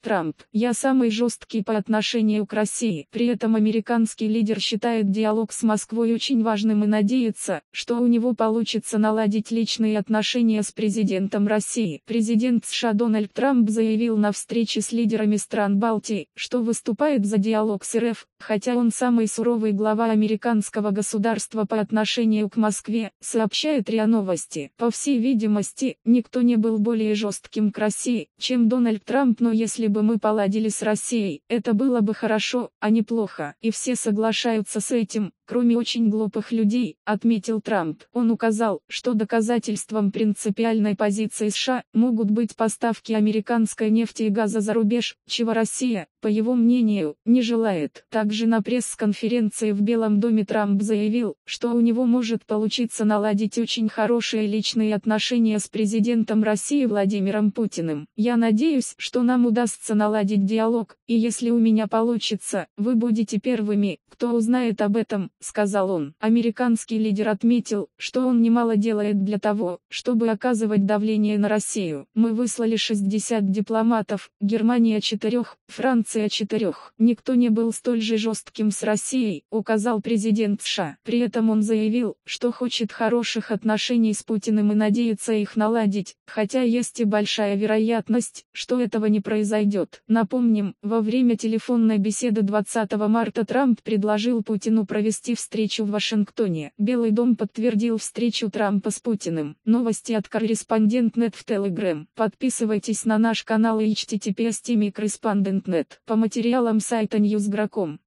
Трамп, я самый жесткий по отношению к России. При этом американский лидер считает диалог с Москвой очень важным и надеется, что у него получится наладить личные отношения с президентом России. Президент США Дональд Трамп заявил на встрече с лидерами стран Балтии, что выступает за диалог с РФ, хотя он самый суровый глава американского государства по отношению к Москве, сообщает РИА Новости. По всей видимости, никто не был более жестким к России, чем Дональд Трамп, но если бы мы поладили с Россией, это было бы хорошо, а не плохо. И все соглашаются с этим, кроме очень глупых людей, отметил Трамп. Он указал, что доказательством принципиальной позиции США могут быть поставки американской нефти и газа за рубеж, чего Россия, по его мнению, не желает. Также на пресс-конференции в Белом доме Трамп заявил, что у него может получиться наладить очень хорошие личные отношения с президентом России Владимиром Путиным. Я надеюсь, что нам удастся наладить диалог, и если у меня получится, вы будете первыми, кто узнает об этом, сказал он. Американский лидер отметил, что он немало делает для того, чтобы оказывать давление на Россию. Мы выслали 60 дипломатов, Германия 4, Франция 4. Никто не был столь же жестким с Россией, указал президент США. При этом он заявил, что хочет хороших отношений с Путиным и надеется их наладить, хотя есть и большая вероятность, что этого не произойдет. Напомним, во время телефонной беседы 20 марта Трамп предложил Путину провести встречу в Вашингтоне. Белый дом подтвердил встречу Трампа с Путиным. Новости от корреспондент.нет в Telegram. Подписывайтесь на наш канал и https По материалам сайта Newsgro.com.